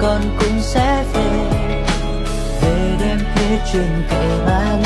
con cũng sẽ về. Về đêm hết chuyện kể mà